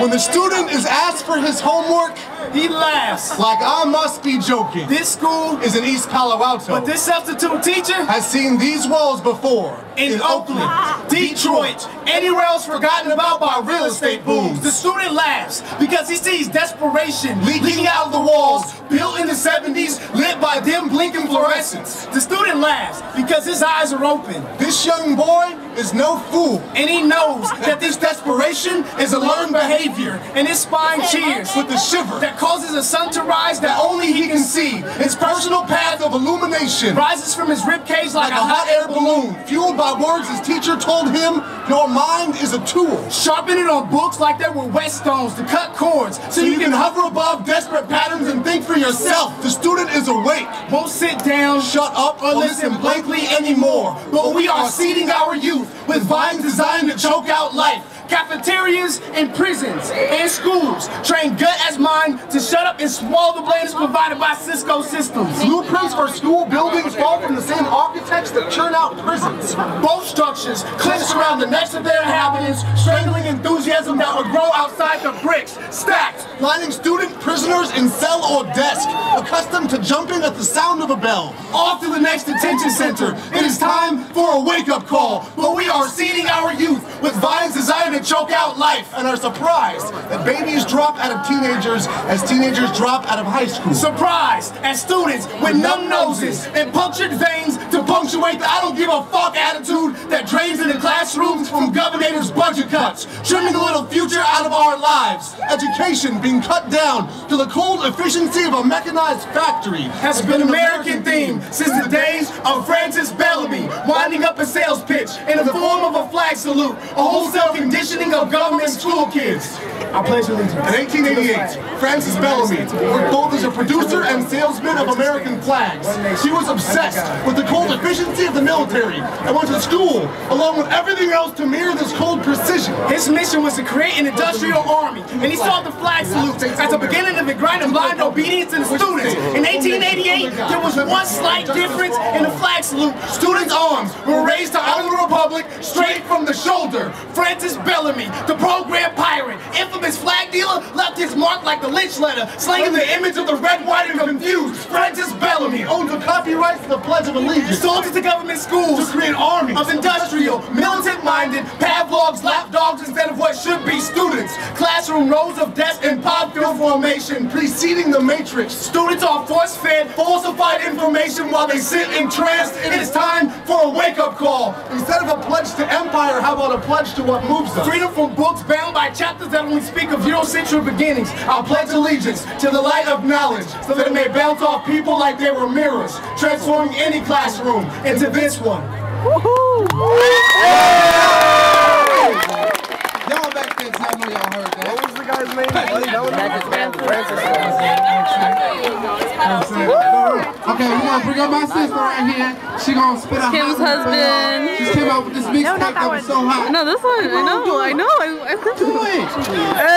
When the student is asked for his homework, he laughs. Like I must be joking. This school is in East Palo Alto. But this substitute teacher has seen these walls before. In, in Oakland, Detroit, anywhere else forgotten about by real estate booms. The student laughs because he sees desperation leaking out of the walls built in the 70s, lit by dim blinking fluorescents. The student laughs because his eyes are open. This young boy is no fool. And he knows that this desperation is a learned behavior, and his spine cheers with the shiver that causes a sun to rise that only he can see. His personal path of illumination rises from his ribcage like, like a hot air balloon, fueled by words his teacher told him, your mind is a tool. Sharpen it on books like there were whetstones to cut cords, so you can hover above desperate patterns and think for yourself. The student is awake. Won't sit down, shut up, or listen blankly anymore. But we are seeding our youth with vines designed to choke out life. Cafeterias and prisons and schools train gut as mind to shut up and swallow the blades provided by Cisco systems. Blueprints for school buildings fall from the same architects that churn out prisons. Both structures clench around the necks of their inhabitants, strangling enthusiasm that would grow outside the bricks, stacked, lining student prisoners in cell or desk, accustomed to jumping at the sound of a bell. Off to the next detention center. It is time for a wake-up call, but we are seeding our youth with vines designed to choke out life and are surprised that babies drop out of teenagers as teenagers drop out of high school. Surprised as students with numb noses and punctured veins to punctuate the I don't give a fuck attitude that drains budget cuts, trimming a little future out of our lives. Education being cut down to the cold efficiency of a mechanized factory has been an American theme since the days of Francis Bellamy, winding up a sales pitch in the form of a flag salute, a wholesale conditioning of government school kids. I pledge allegiance. In 1888, Francis Bellamy worked both as a producer and salesman of American flags. She was obsessed with the cold efficiency of the military and went to school, along with everything else, to mirror this cold precision. His mission was to create an industrial army, and he saw the flag salute as the beginning of the grind of blind obedience in the students. In 1888, there was one slight difference in the flag salute. Students' arms were raised to honor the Republic straight from the shoulder. Francis Bellamy, the program pirate, infamous flag dealer, left his mark like the lynch letter, slanging the image of the red, white, and confused. Francis Bellamy owns the copyrights to the Pledge of Allegiance. Sold it to government schools to create armies of industrial, militant-minded Pavlov's lapdogs instead of what should be students. Classroom rows of desks in pod fill formation preceding the matrix. Students are force-fed, falsified information while they sit entranced. It is time for a wake-up call. Instead of a pledge to empire, how about a pledge to what moves us? Freedom from books bound by chapters that only speak of Eurocentric beginnings. I'll pledge allegiance to the light of knowledge so that it may bounce off people like they were mirrors, transforming any classroom into this one. Woohoo! Y'all back there, I know y'all heard that. What was the guy's name? Okay, we're gonna bring up my sister right here. She gonna spit a Kim's husband. She came out with this mixtape no, that, was so hot. No, this one. I know. I know. I, I do it. Hey, show us some love.